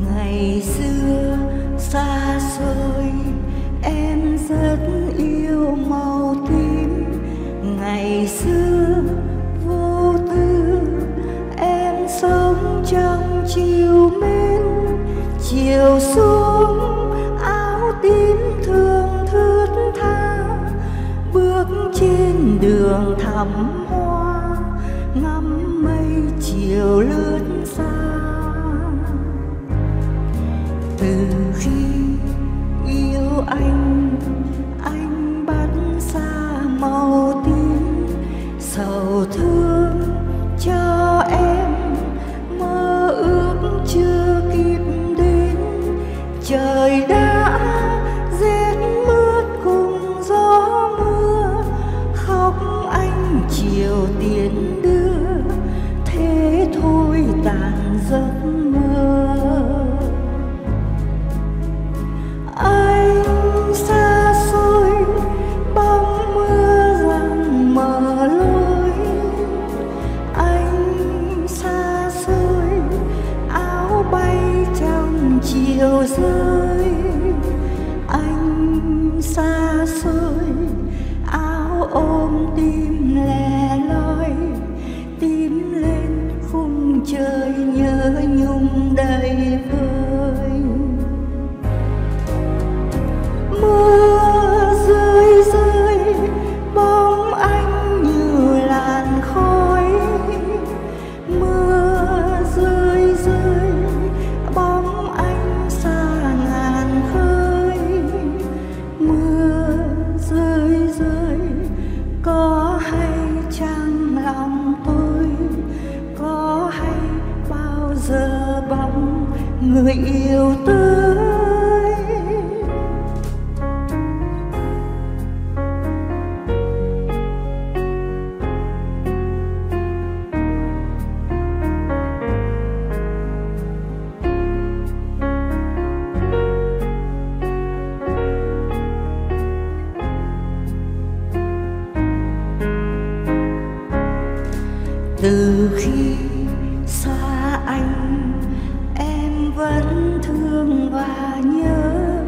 ngày xưa xa xôi, em rất yêu màu tím. Ngày xưa vô tư, em sống trong chiều mến. Chiều xuống, áo tím thương thướt tha. Bước trên đường thắm hoa, ngắm mây chiều lướt xa từ khi yêu anh anh bắt xa màu tím. Sầu thương cho em, mơ ước chưa kịp đến. Trời đã rét mướt cùng gió mưa, khóc anh chiều tiến đưa. Thế thôi tàn giấc chiều rơi anh xa xôi áo ôm tim người yêu tới từ khi và nhớ.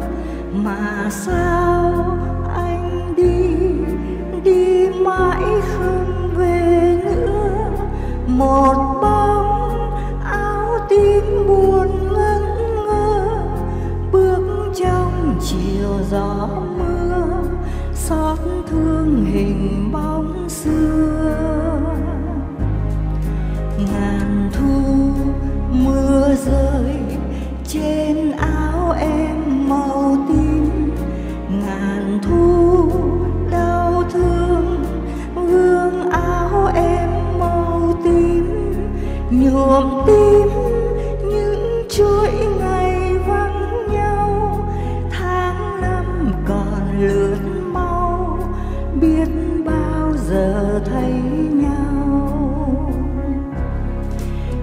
Mà sao anh đi đi mãi không về nữa? Một bóng áo tím buồn ngẩn ngơ, bước trong chiều gió mưa, xót thương hình bóng xưa. Ngàn thu mưa rơi trên thu đau thương, gương áo em màu tím, nhuộm tím những chuỗi ngày vắng nhau. Tháng năm còn lướt mau, biết bao giờ thấy nhau.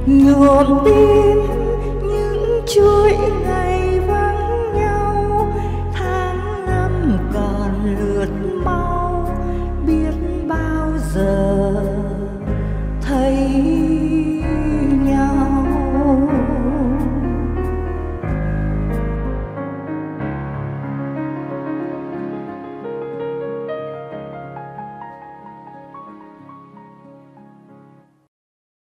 Nhuộm tim những chuỗi ngày thấy